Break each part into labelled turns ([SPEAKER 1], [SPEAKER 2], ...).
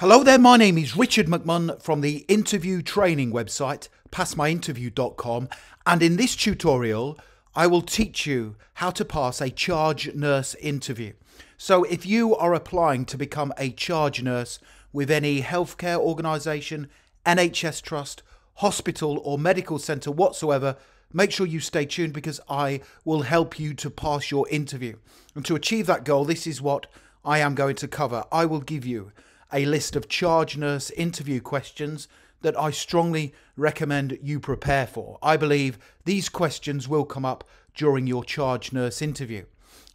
[SPEAKER 1] Hello there, my name is Richard McMunn from the interview training website, passmyinterview.com, and in this tutorial, I will teach you how to pass a charge nurse interview. So, if you are applying to become a charge nurse with any healthcare organisation, NHS trust, hospital, or medical centre whatsoever, make sure you stay tuned because I will help you to pass your interview. And to achieve that goal, this is what I am going to cover. I will give you a list of charge nurse interview questions that I strongly recommend you prepare for. I believe these questions will come up during your charge nurse interview.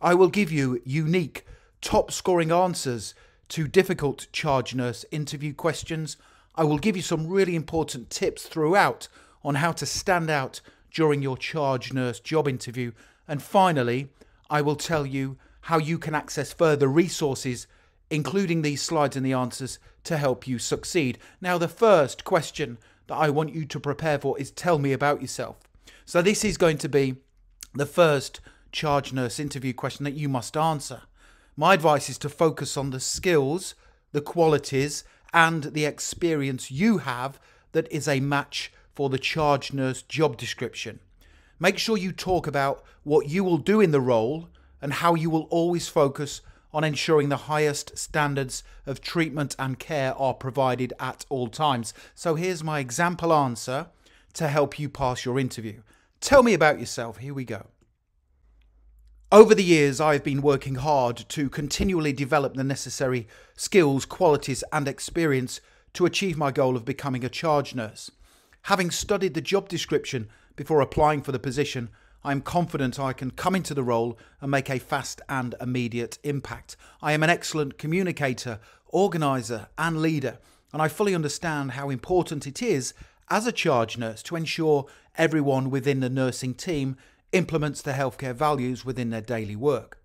[SPEAKER 1] I will give you unique, top scoring answers to difficult charge nurse interview questions. I will give you some really important tips throughout on how to stand out during your charge nurse job interview. And finally, I will tell you how you can access further resources including these slides and the answers to help you succeed. Now, the first question that I want you to prepare for is tell me about yourself. So, this is going to be the first charge nurse interview question that you must answer. My advice is to focus on the skills, the qualities, and the experience you have that is a match for the charge nurse job description. Make sure you talk about what you will do in the role and how you will always focus on ensuring the highest standards of treatment and care are provided at all times. So here's my example answer to help you pass your interview. Tell me about yourself. Here we go. Over the years, I've been working hard to continually develop the necessary skills, qualities, and experience to achieve my goal of becoming a charge nurse. Having studied the job description before applying for the position, I am confident I can come into the role and make a fast and immediate impact. I am an excellent communicator, organiser, and leader, and I fully understand how important it is as a charge nurse to ensure everyone within the nursing team implements the healthcare values within their daily work.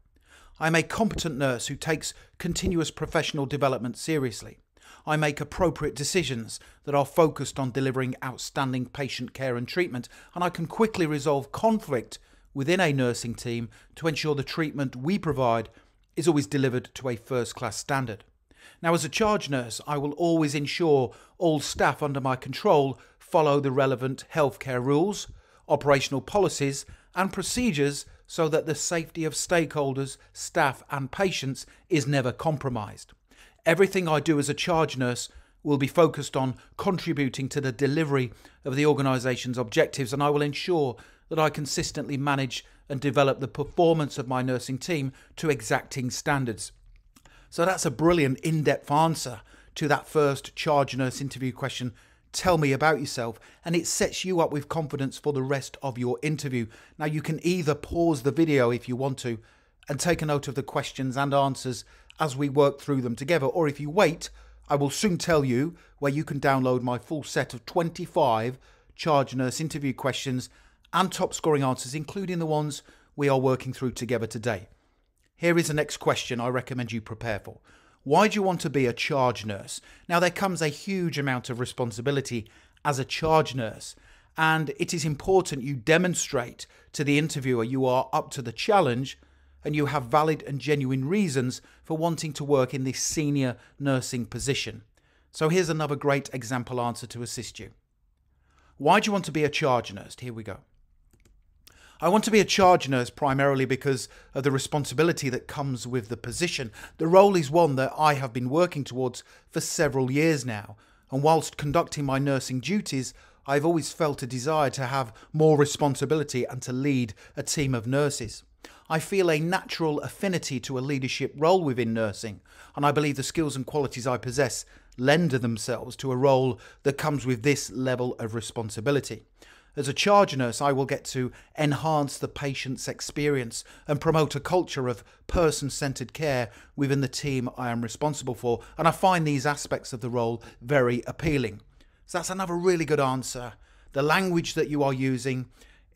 [SPEAKER 1] I am a competent nurse who takes continuous professional development seriously. I make appropriate decisions that are focused on delivering outstanding patient care and treatment, and I can quickly resolve conflict within a nursing team to ensure the treatment we provide is always delivered to a first class standard. Now, as a charge nurse, I will always ensure all staff under my control follow the relevant healthcare rules, operational policies, and procedures so that the safety of stakeholders, staff, and patients is never compromised. Everything I do as a charge nurse will be focused on contributing to the delivery of the organisation's objectives, and I will ensure that I consistently manage and develop the performance of my nursing team to exacting standards. So that's a brilliant in depth answer to that first charge nurse interview question. Tell me about yourself, and it sets you up with confidence for the rest of your interview. Now, you can either pause the video if you want to and take a note of the questions and answers as we work through them together. Or if you wait, I will soon tell you where you can download my full set of 25 charge nurse interview questions and top scoring answers, including the ones we are working through together today. Here is the next question I recommend you prepare for. Why do you want to be a charge nurse? Now, there comes a huge amount of responsibility as a charge nurse, and it is important you demonstrate to the interviewer you are up to the challenge and you have valid and genuine reasons for wanting to work in this senior nursing position. So here's another great example answer to assist you. Why do you want to be a charge nurse? Here we go. I want to be a charge nurse primarily because of the responsibility that comes with the position. The role is one that I have been working towards for several years now, and whilst conducting my nursing duties, I've always felt a desire to have more responsibility and to lead a team of nurses. I feel a natural affinity to a leadership role within nursing, and I believe the skills and qualities I possess lend themselves to a role that comes with this level of responsibility. As a charge nurse, I will get to enhance the patient's experience and promote a culture of person centered care within the team I am responsible for, and I find these aspects of the role very appealing. So that's another really good answer. The language that you are using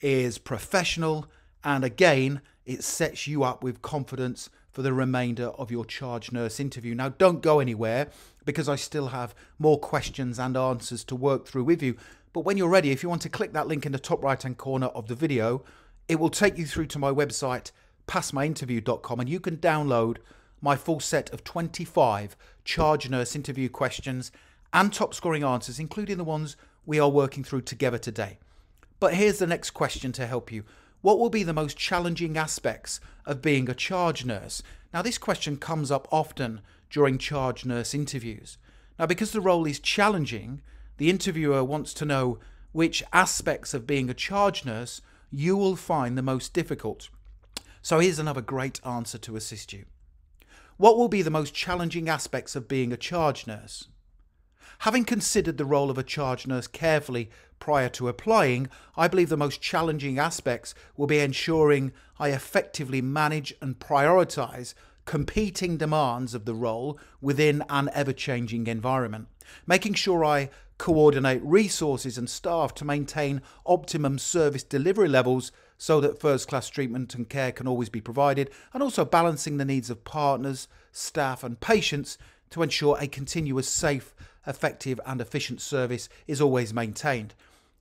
[SPEAKER 1] is professional, and again, it sets you up with confidence for the remainder of your charge nurse interview. Now, don't go anywhere because I still have more questions and answers to work through with you. But when you're ready, if you want to click that link in the top right hand corner of the video, it will take you through to my website, passmyinterview.com, and you can download my full set of 25 charge nurse interview questions and top scoring answers, including the ones we are working through together today. But here's the next question to help you. What will be the most challenging aspects of being a charge nurse? Now, this question comes up often during charge nurse interviews. Now, because the role is challenging, the interviewer wants to know which aspects of being a charge nurse you will find the most difficult. So, here's another great answer to assist you. What will be the most challenging aspects of being a charge nurse? Having considered the role of a charge nurse carefully prior to applying, I believe the most challenging aspects will be ensuring I effectively manage and prioritise competing demands of the role within an ever changing environment, making sure I coordinate resources and staff to maintain optimum service delivery levels so that first class treatment and care can always be provided, and also balancing the needs of partners, staff, and patients to ensure a continuous safe effective and efficient service is always maintained.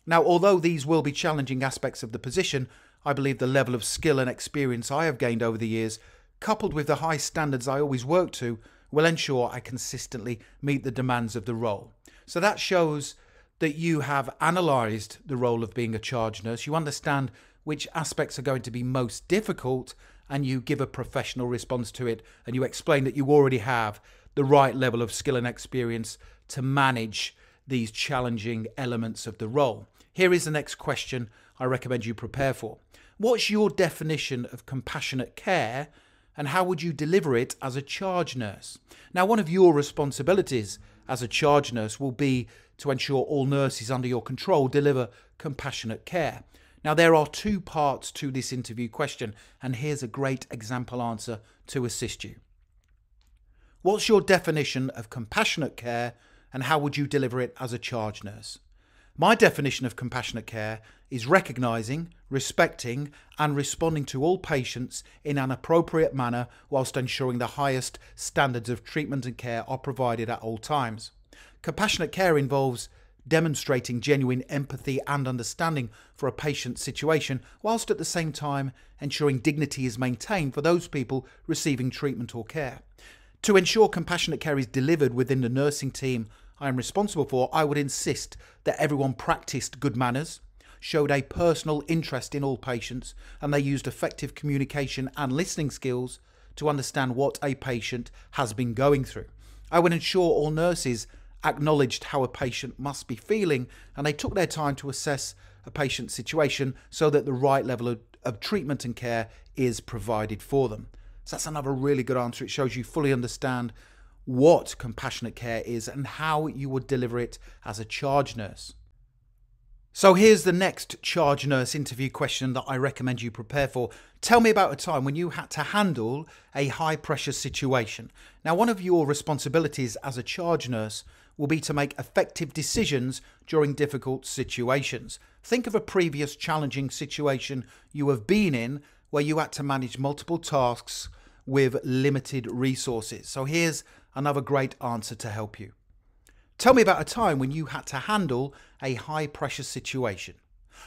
[SPEAKER 1] Now, although these will be challenging aspects of the position, I believe the level of skill and experience I have gained over the years, coupled with the high standards I always work to, will ensure I consistently meet the demands of the role. So that shows that you have analysed the role of being a charge nurse, you understand which aspects are going to be most difficult, and you give a professional response to it, and you explain that you already have the right level of skill and experience to manage these challenging elements of the role. Here is the next question I recommend you prepare for. What's your definition of compassionate care and how would you deliver it as a charge nurse? Now, one of your responsibilities as a charge nurse will be to ensure all nurses under your control deliver compassionate care. Now, there are two parts to this interview question, and here's a great example answer to assist you. What's your definition of compassionate care and how would you deliver it as a charge nurse? My definition of compassionate care is recognising, respecting, and responding to all patients in an appropriate manner whilst ensuring the highest standards of treatment and care are provided at all times. Compassionate care involves demonstrating genuine empathy and understanding for a patient's situation, whilst at the same time ensuring dignity is maintained for those people receiving treatment or care. To ensure compassionate care is delivered within the nursing team I am responsible for, I would insist that everyone practiced good manners, showed a personal interest in all patients, and they used effective communication and listening skills to understand what a patient has been going through. I would ensure all nurses acknowledged how a patient must be feeling and they took their time to assess a patient's situation so that the right level of, of treatment and care is provided for them. So that's another really good answer. It shows you fully understand what compassionate care is and how you would deliver it as a charge nurse. So here's the next charge nurse interview question that I recommend you prepare for. Tell me about a time when you had to handle a high pressure situation. Now, one of your responsibilities as a charge nurse will be to make effective decisions during difficult situations. Think of a previous challenging situation you have been in where you had to manage multiple tasks with limited resources. So here's another great answer to help you. Tell me about a time when you had to handle a high pressure situation.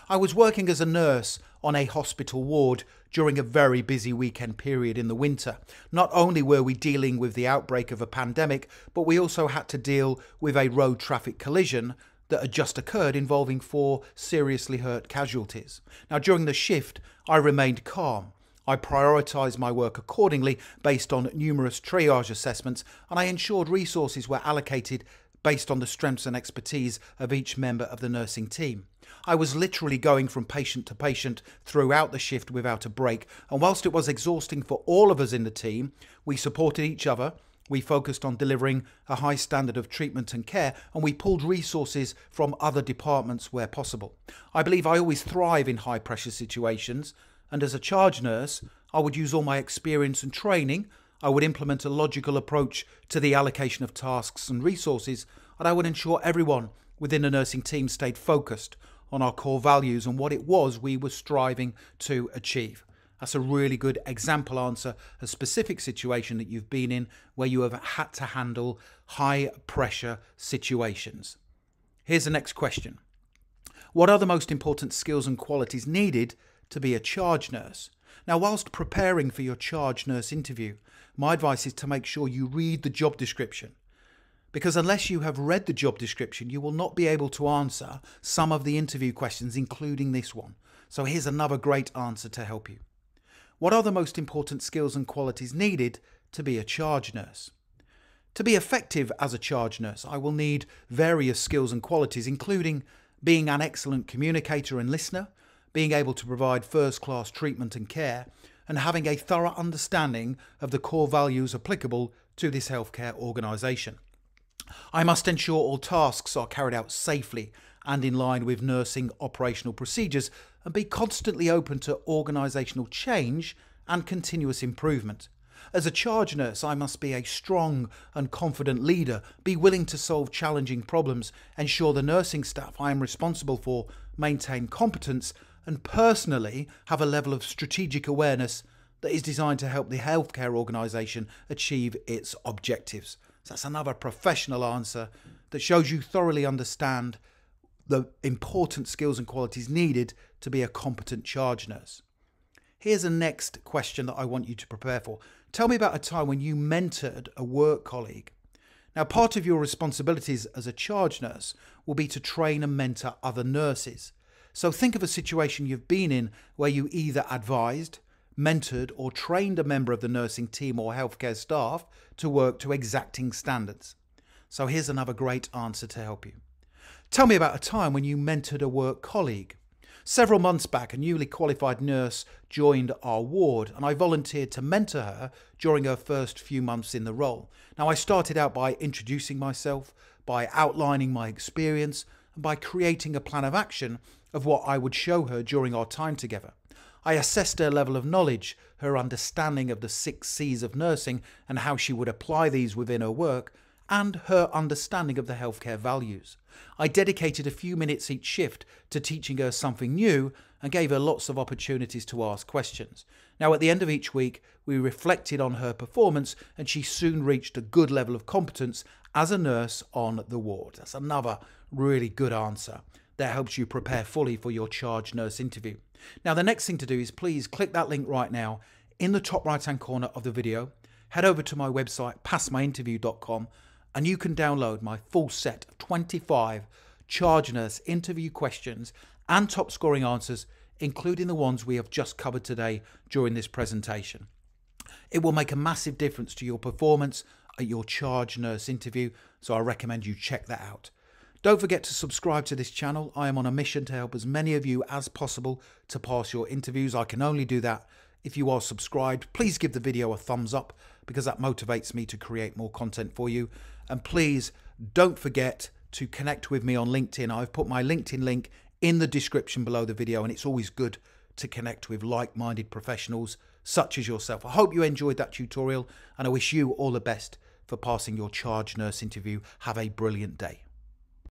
[SPEAKER 1] I was working as a nurse on a hospital ward during a very busy weekend period in the winter. Not only were we dealing with the outbreak of a pandemic, but we also had to deal with a road traffic collision that had just occurred involving four seriously hurt casualties. Now, during the shift, I remained calm. I prioritised my work accordingly based on numerous triage assessments, and I ensured resources were allocated based on the strengths and expertise of each member of the nursing team. I was literally going from patient to patient throughout the shift without a break, and whilst it was exhausting for all of us in the team, we supported each other. We focused on delivering a high standard of treatment and care, and we pulled resources from other departments where possible. I believe I always thrive in high pressure situations, and as a charge nurse, I would use all my experience and training. I would implement a logical approach to the allocation of tasks and resources, and I would ensure everyone within the nursing team stayed focused on our core values and what it was we were striving to achieve. That's a really good example answer, a specific situation that you've been in where you have had to handle high pressure situations. Here's the next question What are the most important skills and qualities needed to be a charge nurse. Now, whilst preparing for your charge nurse interview, my advice is to make sure you read the job description. because unless you have read the job description, you will not be able to answer some of the interview questions, including this one. So here's another great answer to help you. What are the most important skills and qualities needed to be a charge nurse? To be effective as a charge nurse, I will need various skills and qualities, including being an excellent communicator and listener, being able to provide first class treatment and care, and having a thorough understanding of the core values applicable to this healthcare organisation. I must ensure all tasks are carried out safely and in line with nursing operational procedures and be constantly open to organisational change and continuous improvement. As a charge nurse, I must be a strong and confident leader, be willing to solve challenging problems, ensure the nursing staff I am responsible for maintain competence, and personally have a level of strategic awareness that is designed to help the healthcare organisation achieve its objectives. So that's another professional answer that shows you thoroughly understand the important skills and qualities needed to be a competent charge nurse. Here's a next question that I want you to prepare for. Tell me about a time when you mentored a work colleague. Now, part of your responsibilities as a charge nurse will be to train and mentor other nurses. So think of a situation you've been in where you either advised, mentored, or trained a member of the nursing team or healthcare staff to work to exacting standards. So here's another great answer to help you. Tell me about a time when you mentored a work colleague. Several months back, a newly qualified nurse joined our ward, and I volunteered to mentor her during her first few months in the role. Now, I started out by introducing myself, by outlining my experience, and by creating a plan of action of what I would show her during our time together. I assessed her level of knowledge, her understanding of the six C's of nursing and how she would apply these within her work, and her understanding of the healthcare values. I dedicated a few minutes each shift to teaching her something new and gave her lots of opportunities to ask questions. Now, at the end of each week, we reflected on her performance and she soon reached a good level of competence as a nurse on the ward. That's another really good answer that helps you prepare fully for your charge nurse interview. Now, the next thing to do is please click that link right now in the top right hand corner of the video. Head over to my website, passmyinterview.com, and you can download my full set of 25 charge nurse interview questions and top scoring answers, including the ones we have just covered today during this presentation. It will make a massive difference to your performance at your charge nurse interview, so I recommend you check that out. Don't forget to subscribe to this channel. I am on a mission to help as many of you as possible to pass your interviews. I can only do that if you are subscribed. Please give the video a thumbs up because that motivates me to create more content for you. And please don't forget to connect with me on LinkedIn. I've put my LinkedIn link in the description below the video, and it's always good to connect with like minded professionals such as yourself. I hope you enjoyed that tutorial, and I wish you all the best for passing your charge nurse interview. Have a brilliant day.